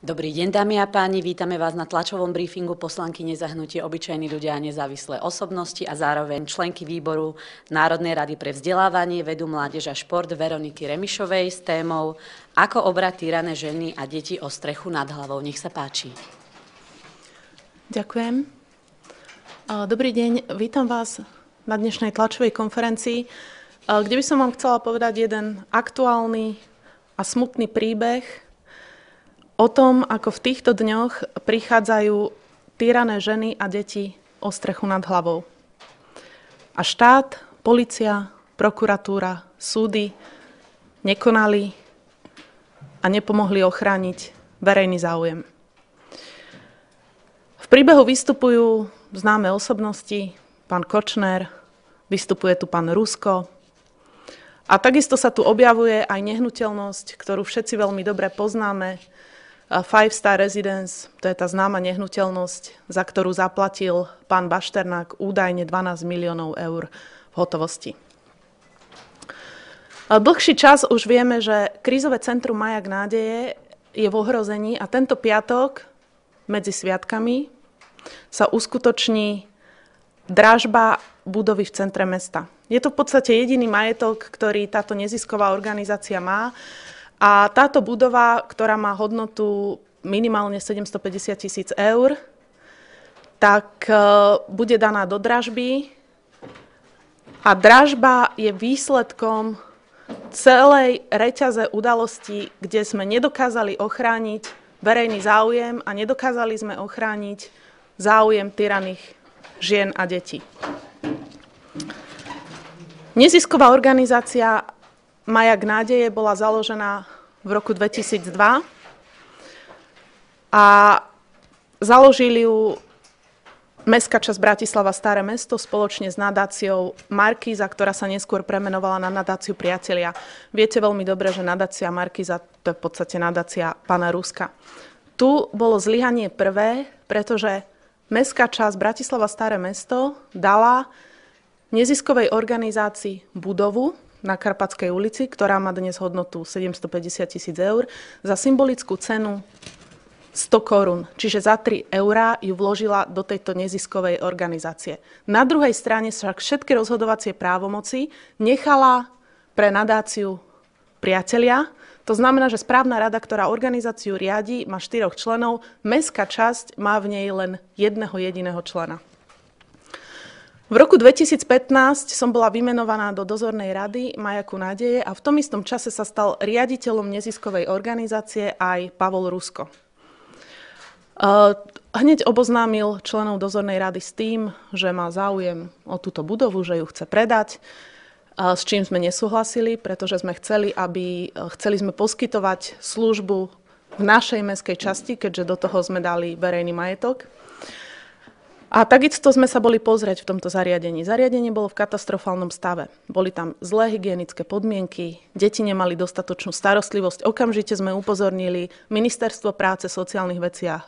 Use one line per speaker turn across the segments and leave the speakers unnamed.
Dobrý deň, dámy a páni. Vítame vás na tlačovom briefingu poslanky Nezahnutie obyčajní ľudia a nezávislé osobnosti a zároveň členky výboru Národnej rady pre vzdelávanie, vedu, mládež a šport Veroniky Remišovej s témou Ako obrať týrané ženy a deti o strechu nad hlavou. Nech sa páči.
Ďakujem. Dobrý deň, vítam vás na dnešnej tlačovej konferencii, kde by som vám chcela povedať jeden aktuálny a smutný príbeh, o tom, ako v týchto dňoch prichádzajú týrané ženy a deti o strechu nad hlavou. A štát, policia, prokuratúra, súdy nekonali a nepomohli ochrániť verejný záujem. V príbehu vystupujú známe osobnosti, pán Kočner, vystupuje tu pán Rusko, a takisto sa tu objavuje aj nehnuteľnosť, ktorú všetci veľmi dobre poznáme, Five Star Residence, to je tá známa nehnuteľnosť, za ktorú zaplatil pán Bašternák údajne 12 miliónov eur v hotovosti. Dlhší čas už vieme, že krízové centrum Majak nádeje je v ohrození a tento piatok medzi sviatkami sa uskutoční dražba budovy v centre mesta. Je to v podstate jediný majetok, ktorý táto nezisková organizácia má a táto budova, ktorá má hodnotu minimálne 750 tisíc eur, tak e, bude daná do dražby a dražba je výsledkom celej reťaze udalostí, kde sme nedokázali ochrániť verejný záujem a nedokázali sme ochrániť záujem tyraných žien a detí. Nezisková organizácia Majak nádeje bola založená v roku 2002 a založili ju Mestská časť Bratislava Staré mesto spoločne s nadáciou Markíza, ktorá sa neskôr premenovala na nadáciu Priatelia. Viete veľmi dobre, že nadácia Markíza to je v podstate nadácia pána Ruska. Tu bolo zlyhanie prvé, pretože Mestská časť Bratislava Staré mesto dala neziskovej organizácii budovu, na Karpatskej ulici, ktorá má dnes hodnotu 750 tisíc eur, za symbolickú cenu 100 korún. Čiže za 3 eurá ju vložila do tejto neziskovej organizácie. Na druhej strane však všetky rozhodovacie právomoci nechala pre nadáciu priatelia. To znamená, že správna rada, ktorá organizáciu riadi, má štyroch členov, mestská časť má v nej len jedného jediného člena. V roku 2015 som bola vymenovaná do dozornej rady Majaku nádeje a v tom istom čase sa stal riaditeľom neziskovej organizácie aj Pavol Rusko. Hneď oboznámil členov dozornej rady s tým, že má záujem o túto budovu, že ju chce predať, s čím sme nesúhlasili, pretože sme chceli, aby, chceli sme poskytovať službu v našej meskej časti, keďže do toho sme dali verejný majetok. A takisto sme sa boli pozrieť v tomto zariadení. Zariadenie bolo v katastrofálnom stave. Boli tam zlé hygienické podmienky, deti nemali dostatočnú starostlivosť. Okamžite sme upozornili Ministerstvo práce, sociálnych vecí a e,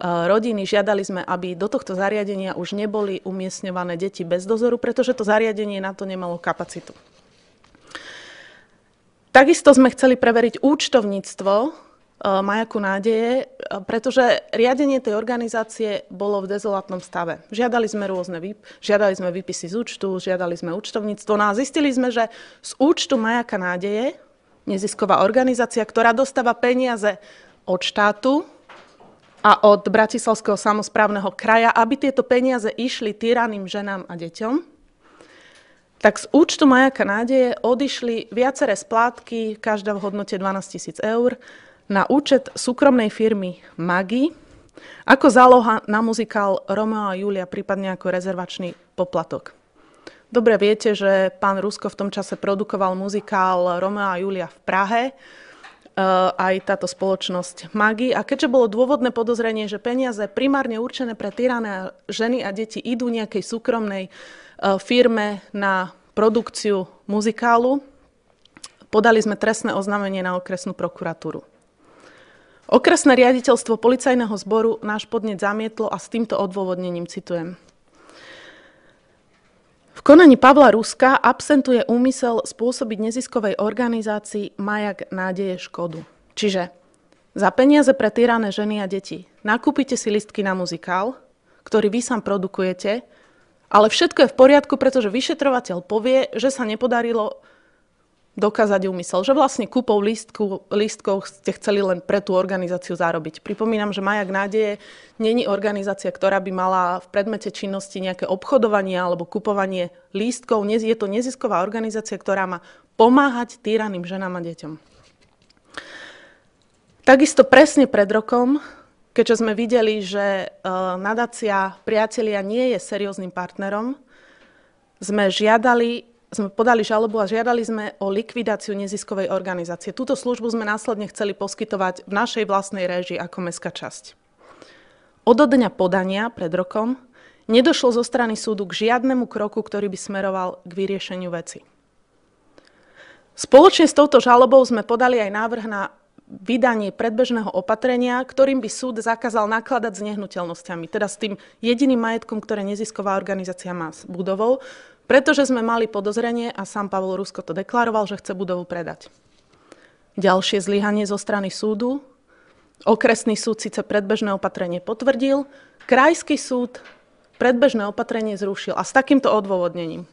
rodiny. Žiadali sme, aby do tohto zariadenia už neboli umiestňované deti bez dozoru, pretože to zariadenie na to nemalo kapacitu. Takisto sme chceli preveriť účtovníctvo majaku nádeje, eh, pretože riadenie tej organizácie bolo v dezolátnom stave. Žiadali sme rôzne výp- žiadali sme výpisy z účtu, žiadali sme účtovníctvo no a zistili sme, že z účtu Majaka nádeje, nezisková organizácia, ktorá dostáva peniaze od štátu a od Bratislavského samozprávneho kraja, aby tieto peniaze išli týraným ženám a deťom, tak z účtu Majaka nádeje odišli viaceré splátky, každá v hodnote 12 000 eur, na účet súkromnej firmy Magi ako záloha na muzikál Romeo a Julia, prípadne ako rezervačný poplatok. Dobre viete, že pán Rusko v tom čase produkoval muzikál Romeo a Julia v Prahe, e, aj táto spoločnosť Magi. A keďže bolo dôvodné podozrenie, že peniaze primárne určené pre tyrané ženy a deti idú nejakej súkromnej e, firme na produkciu muzikálu, podali sme trestné oznámenie na okresnú prokuratúru. Okresné riaditeľstvo policajného zboru náš podnet zamietlo a s týmto odôvodnením citujem. V konaní Pavla Ruska absentuje úmysel spôsobiť neziskovej organizácii Majak nádeje škodu. Čiže Za peniaze pre týrané ženy a deti nakúpite si listky na muzikál, ktorý vy sám produkujete, ale všetko je v poriadku, pretože vyšetrovateľ povie, že sa nepodarilo dokázať úmysel, že vlastne kúpou lístku, lístkov ste chceli len pre tú organizáciu zarobiť. Pripomínam, že Majak nádeje není organizácia, ktorá by mala v predmete činnosti nejaké obchodovanie alebo kupovanie lístkov. Je to nezisková organizácia, ktorá má pomáhať týraným ženám a deťom. Takisto presne pred rokom, keďže sme videli, že e, nadácia priatelia nie je serióznym partnerom, sme žiadali sme podali žalobu a žiadali sme o likvidáciu neziskovej organizácie. Túto službu sme následne chceli poskytovať v našej vlastnej réžii ako mestská časť. Od dňa podania pred rokom nedošlo zo strany súdu k žiadnemu kroku, ktorý by smeroval k vyriešeniu veci. Spoločne s touto žalobou sme podali aj návrh na vydanie predbežného opatrenia, ktorým by súd zakázal nakladať s nehnuteľnosťami, teda s tým jediným majetkom, ktoré nezisková organizácia má s budovou, pretože sme mali podozrenie a sám Pavol Rusko to deklaroval, že chce budovu predať. Ďalšie zlyhanie zo strany súdu. Okresný súd síce predbežné opatrenie potvrdil, krajský súd predbežné opatrenie zrušil a s takýmto odôvodnením.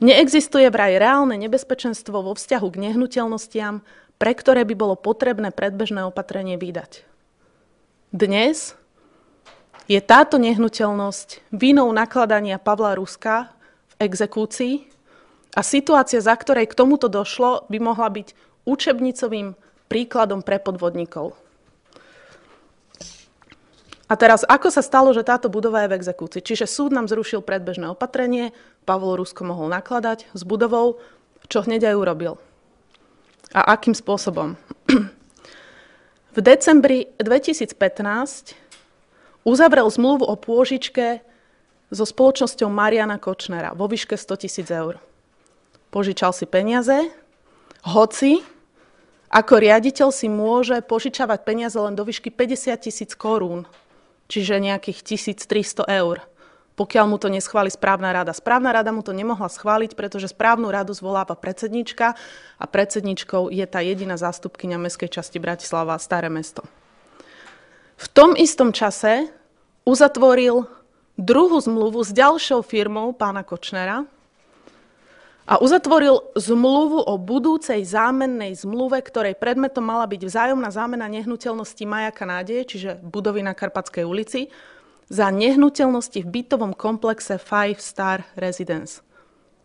Neexistuje vraj reálne nebezpečenstvo vo vzťahu k nehnuteľnostiam, pre ktoré by bolo potrebné predbežné opatrenie vydať. Dnes je táto nehnuteľnosť vinou nakladania Pavla Ruska exekúcií a situácia, za ktorej k tomuto došlo, by mohla byť učebnicovým príkladom pre podvodníkov. A teraz, ako sa stalo, že táto budova je v exekúcii? Čiže súd nám zrušil predbežné opatrenie, Pavol Rusko mohol nakladať s budovou, čo hneď aj urobil. A akým spôsobom? V decembri 2015 uzavrel zmluvu o pôžičke so spoločnosťou Mariana Kočnera vo výške 100 tisíc eur. Požičal si peniaze, hoci ako riaditeľ si môže požičavať peniaze len do výšky 50 tisíc korún, čiže nejakých 1300 eur, pokiaľ mu to neschváli správna rada. Správna rada mu to nemohla schváliť, pretože správnu radu zvoláva predsednička a predsedničkou je tá jediná zástupkynia Mestskej časti Bratislava Staré mesto. V tom istom čase uzatvoril druhú zmluvu s ďalšou firmou pána Kočnera a uzatvoril zmluvu o budúcej zámennej zmluve, ktorej predmetom mala byť vzájomná zámena nehnuteľnosti Majaka nádeje, čiže budovy na Karpatskej ulici, za nehnuteľnosti v bytovom komplexe Five Star Residence.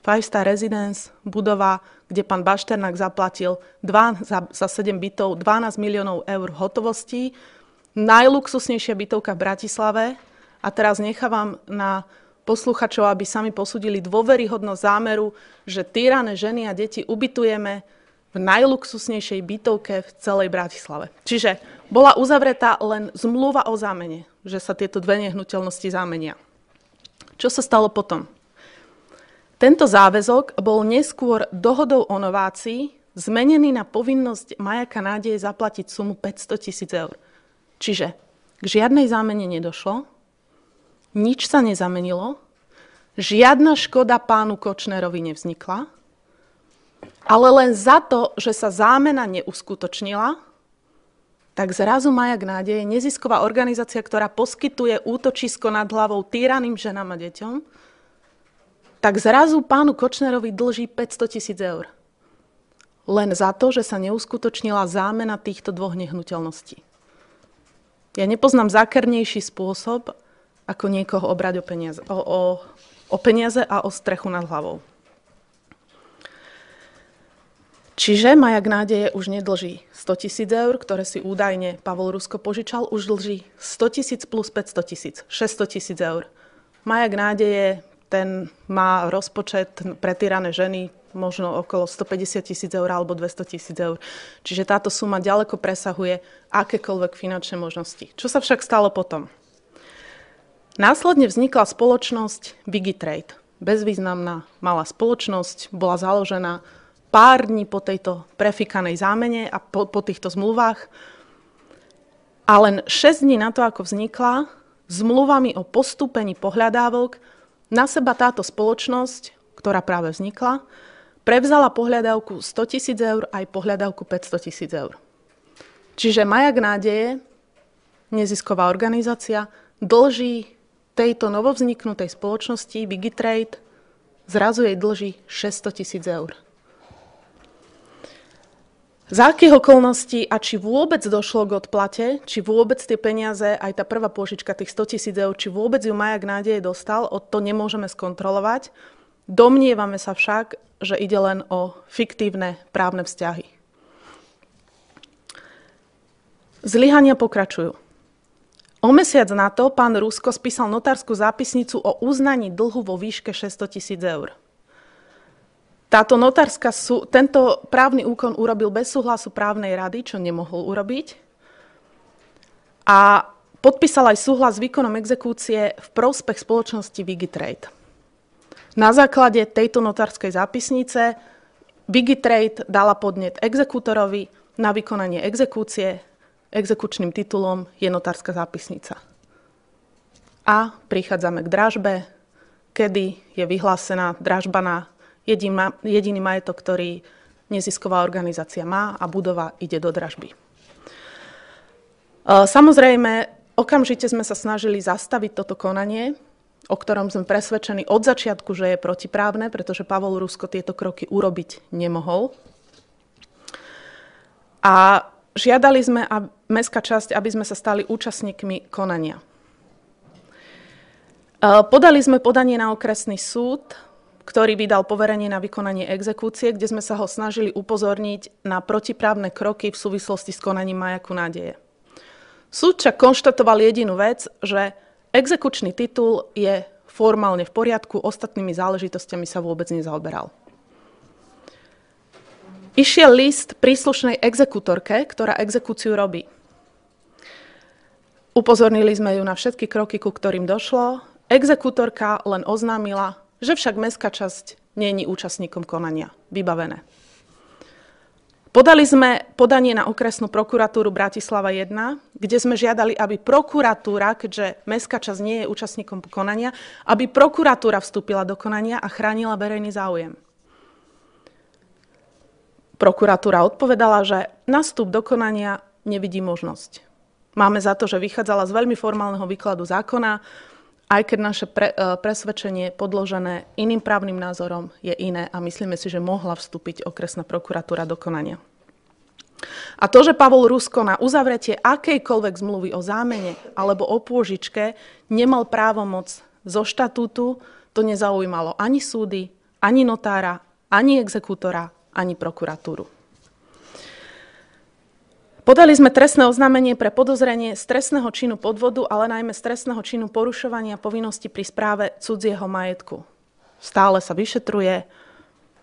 Five Star Residence, budova, kde pán Bašternák zaplatil dva, za, za 7 bytov 12 miliónov eur hotovosti, najluxusnejšia bytovka v Bratislave, a teraz nechávam na posluchačov, aby sami posudili dôveryhodnosť zámeru, že týrané ženy a deti ubytujeme v najluxusnejšej bytovke v celej Bratislave. Čiže bola uzavretá len zmluva o zámene, že sa tieto dve nehnuteľnosti zámenia. Čo sa stalo potom? Tento záväzok bol neskôr dohodou o novácii zmenený na povinnosť Majaka nádeje zaplatiť sumu 500 tisíc eur. Čiže k žiadnej zámene nedošlo, nič sa nezamenilo, žiadna škoda pánu Kočnerovi nevznikla, ale len za to, že sa zámena neuskutočnila, tak zrazu Majak nádeje, nezisková organizácia, ktorá poskytuje útočisko nad hlavou týraným ženám a deťom, tak zrazu pánu Kočnerovi dlží 500 tisíc eur. Len za to, že sa neuskutočnila zámena týchto dvoch nehnuteľností. Ja nepoznám zákernejší spôsob, ako niekoho obrať o peniaze, o, o, o peniaze a o strechu nad hlavou. Čiže Majak nádeje už nedlží 100 tisíc eur, ktoré si údajne Pavol Rusko požičal, už dlží 100 tisíc plus 500 tisíc, 600 tisíc eur. Majak nádeje, ten má rozpočet pre ženy možno okolo 150 tisíc eur alebo 200 tisíc eur. Čiže táto suma ďaleko presahuje akékoľvek finančné možnosti. Čo sa však stalo potom? Následne vznikla spoločnosť Vigitrade. Bezvýznamná malá spoločnosť, bola založená pár dní po tejto prefikanej zámene a po, po týchto zmluvách. A len 6 dní na to, ako vznikla, zmluvami o postúpení pohľadávok na seba táto spoločnosť, ktorá práve vznikla, prevzala pohľadávku 100 tisíc eur aj pohľadávku 500 tisíc eur. Čiže Majak nádeje, nezisková organizácia, dlží tejto novovzniknutej spoločnosti Vigitrade zrazu jej dlží 600 tisíc eur. Za akých okolností a či vôbec došlo k odplate, či vôbec tie peniaze, aj tá prvá pôžička tých 100 tisíc eur, či vôbec ju Majak nádeje dostal, od to nemôžeme skontrolovať. Domnievame sa však, že ide len o fiktívne právne vzťahy. Zlyhania pokračujú. O mesiac na to pán Rusko spísal notárskú zápisnicu o uznaní dlhu vo výške 600 tisíc eur. Táto notárska sú, tento právny úkon urobil bez súhlasu právnej rady, čo nemohol urobiť. A podpísal aj súhlas s výkonom exekúcie v prospech spoločnosti Vigitrade. Na základe tejto notárskej zápisnice Vigitrade dala podnet exekútorovi na vykonanie exekúcie exekučným titulom je notárska zápisnica. A prichádzame k dražbe, kedy je vyhlásená dražba na jediný, jediný majetok, ktorý nezisková organizácia má a budova ide do dražby. E, samozrejme, okamžite sme sa snažili zastaviť toto konanie, o ktorom sme presvedčení od začiatku, že je protiprávne, pretože Pavol Rusko tieto kroky urobiť nemohol. A Žiadali sme a mestská časť, aby sme sa stali účastníkmi konania. E, podali sme podanie na okresný súd, ktorý vydal poverenie na vykonanie exekúcie, kde sme sa ho snažili upozorniť na protiprávne kroky v súvislosti s konaním majaku nádeje. Súd však konštatoval jedinú vec, že exekučný titul je formálne v poriadku, ostatnými záležitostiami sa vôbec nezaoberal. Išiel list príslušnej exekutorke, ktorá exekúciu robí. Upozornili sme ju na všetky kroky, ku ktorým došlo. Exekútorka len oznámila, že však mestská časť je účastníkom konania. Vybavené. Podali sme podanie na okresnú prokuratúru Bratislava 1, kde sme žiadali, aby prokuratúra, keďže mestská časť nie je účastníkom konania, aby prokuratúra vstúpila do konania a chránila verejný záujem. Prokuratúra odpovedala, že na vstup do konania nevidí možnosť. Máme za to, že vychádzala z veľmi formálneho výkladu zákona, aj keď naše pre, e, presvedčenie podložené iným právnym názorom je iné a myslíme si, že mohla vstúpiť okresná prokuratúra do konania. A to, že Pavol Rusko na uzavretie akejkoľvek zmluvy o zámene alebo o pôžičke nemal právomoc zo štatútu, to nezaujímalo ani súdy, ani notára, ani exekútora, ani prokuratúru. Podali sme trestné oznámenie pre podozrenie z trestného činu podvodu, ale najmä z trestného činu porušovania povinnosti pri správe cudzieho majetku. Stále sa vyšetruje,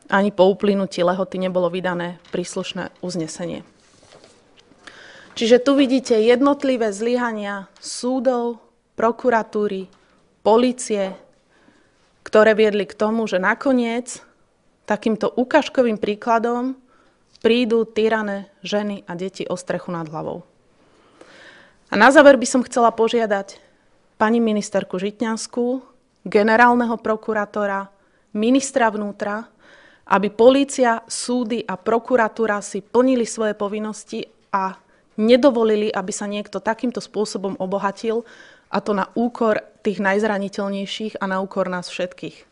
ani po uplynutí lehoty nebolo vydané príslušné uznesenie. Čiže tu vidíte jednotlivé zlyhania súdov, prokuratúry, policie, ktoré viedli k tomu, že nakoniec takýmto ukážkovým príkladom prídu tyrané ženy a deti o strechu nad hlavou. A na záver by som chcela požiadať pani ministerku Žitňanskú, generálneho prokurátora, ministra vnútra, aby polícia, súdy a prokuratúra si plnili svoje povinnosti a nedovolili, aby sa niekto takýmto spôsobom obohatil, a to na úkor tých najzraniteľnejších a na úkor nás všetkých.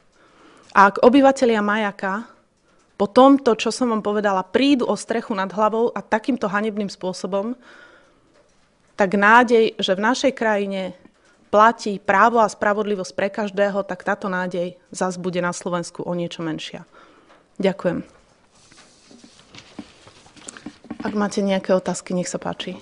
A ak obyvateľia Majaka po tomto, čo som vám povedala, prídu o strechu nad hlavou a takýmto hanebným spôsobom, tak nádej, že v našej krajine platí právo a spravodlivosť pre každého, tak táto nádej zase bude na Slovensku o niečo menšia. Ďakujem. Ak máte nejaké otázky, nech sa páči.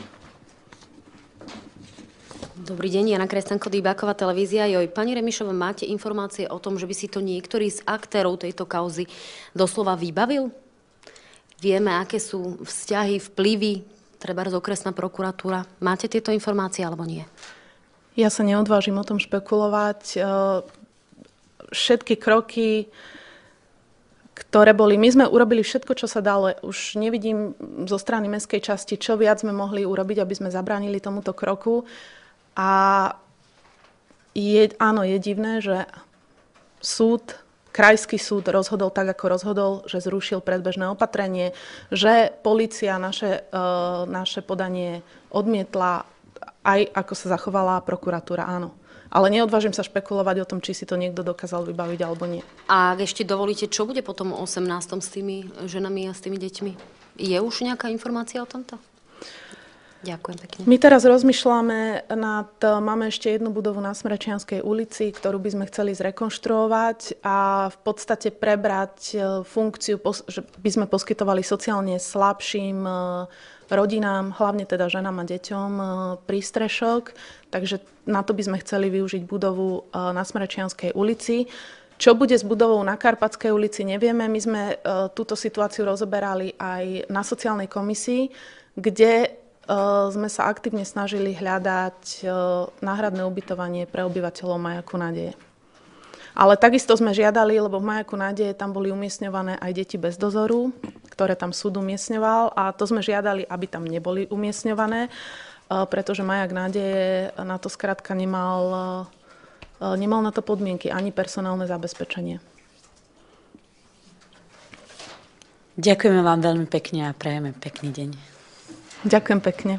Dobrý deň, Jana Krestanko, Dýbáková televízia. Joj, pani Remišová, máte informácie o tom, že by si to niektorý z aktérov tejto kauzy doslova vybavil? Vieme, aké sú vzťahy, vplyvy, treba z okresná prokuratúra. Máte tieto informácie alebo nie?
Ja sa neodvážim o tom špekulovať. E, všetky kroky, ktoré boli. My sme urobili všetko, čo sa dalo. Už nevidím zo strany mestskej časti, čo viac sme mohli urobiť, aby sme zabránili tomuto kroku. A je, áno, je divné, že súd krajský súd rozhodol tak, ako rozhodol, že zrušil predbežné opatrenie, že policia naše, e, naše podanie odmietla, aj ako sa zachovala prokuratúra, áno. Ale neodvážim sa špekulovať o tom, či si to niekto dokázal vybaviť alebo nie.
A ak ešte dovolíte, čo bude potom o 18. s tými ženami a s tými deťmi? Je už nejaká informácia o tomto? Ďakujem pekne.
My teraz rozmýšľame nad, máme ešte jednu budovu na Smrečianskej ulici, ktorú by sme chceli zrekonštruovať a v podstate prebrať e, funkciu, že by sme poskytovali sociálne slabším e, rodinám, hlavne teda ženám a deťom, e, prístrešok. Takže na to by sme chceli využiť budovu na Smrečianskej ulici. Čo bude s budovou na Karpatskej ulici, nevieme. My sme túto situáciu rozoberali aj na sociálnej komisii, kde sme sa aktívne snažili hľadať náhradné ubytovanie pre obyvateľov Majaku nádeje. Ale takisto sme žiadali, lebo v Majaku nádeje tam boli umiestňované aj deti bez dozoru, ktoré tam súd umiestňoval a to sme žiadali, aby tam neboli umiestňované, pretože Majak nádeje na to skrátka nemal, nemal na to podmienky ani personálne zabezpečenie.
Ďakujeme vám veľmi pekne a prajeme pekný deň.
Ďakujem pekne.